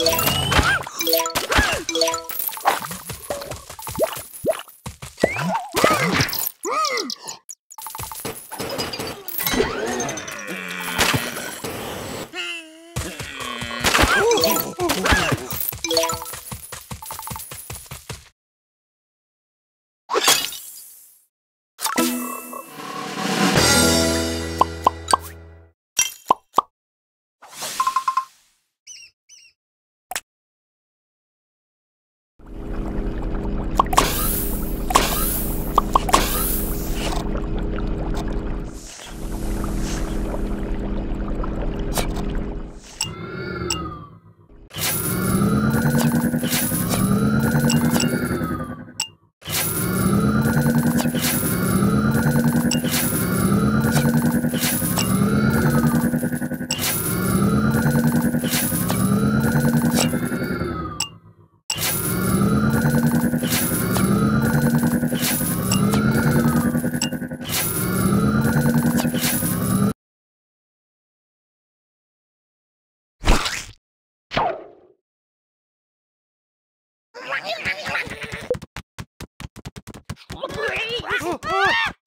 Yeah. Oh, oh.